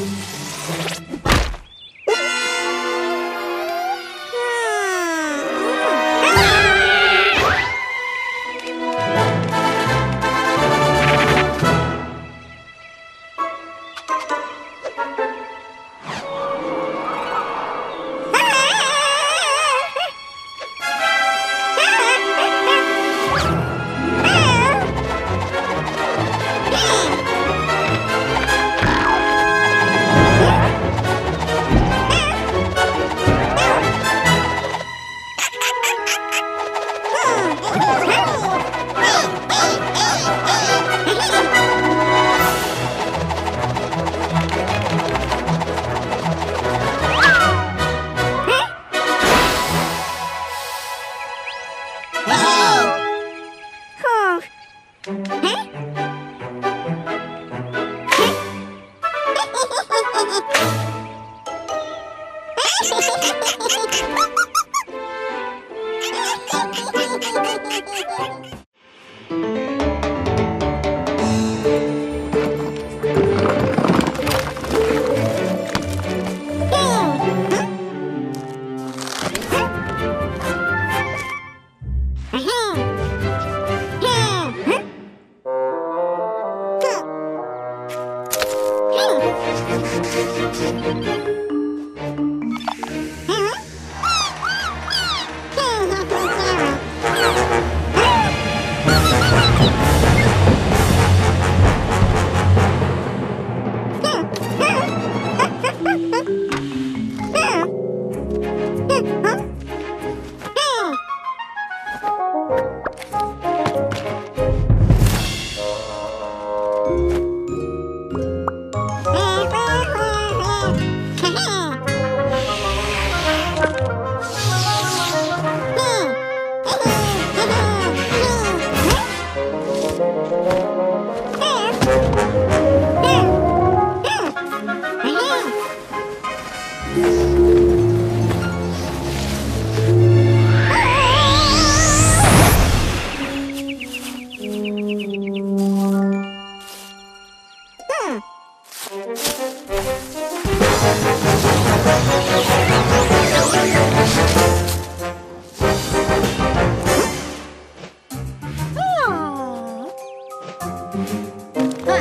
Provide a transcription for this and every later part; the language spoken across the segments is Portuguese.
Hmm.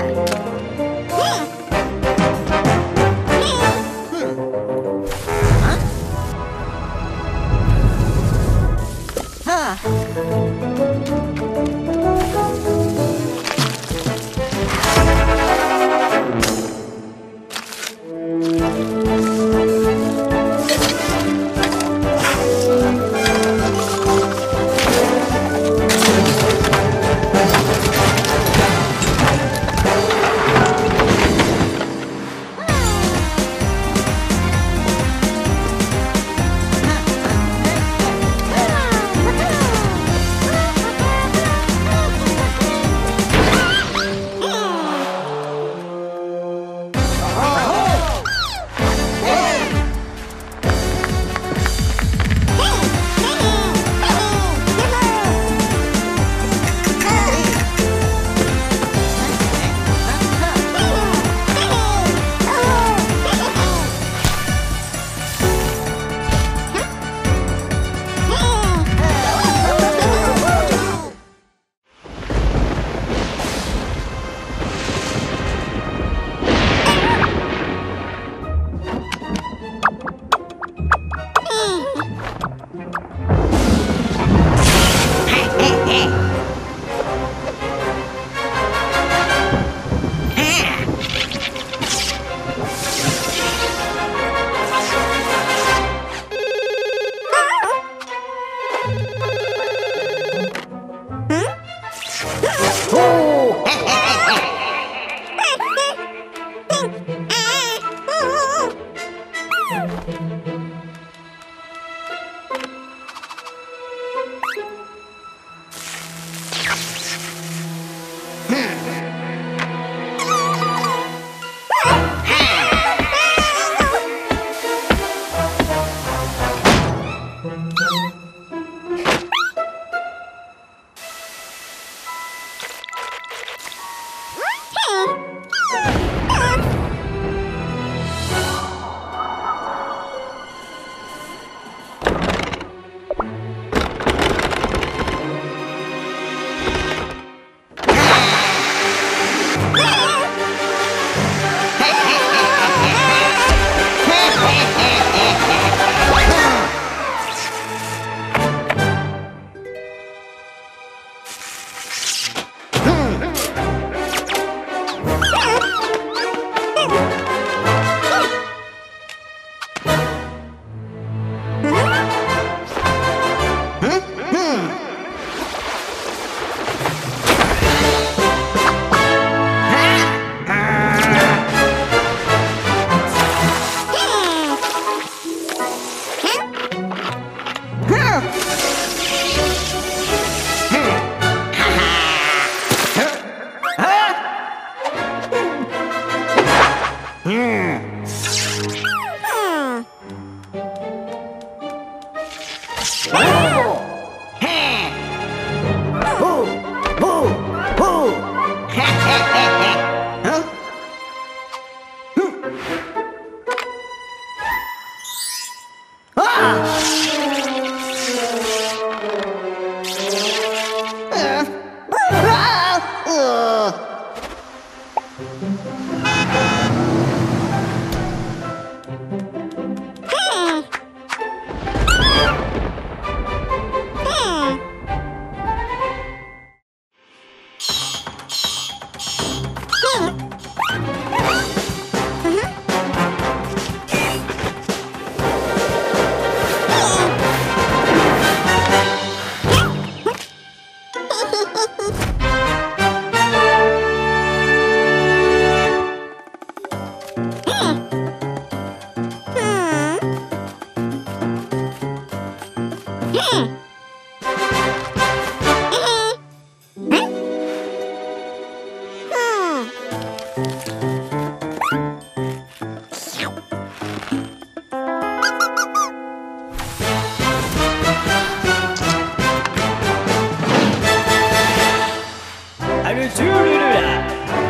아! 对了。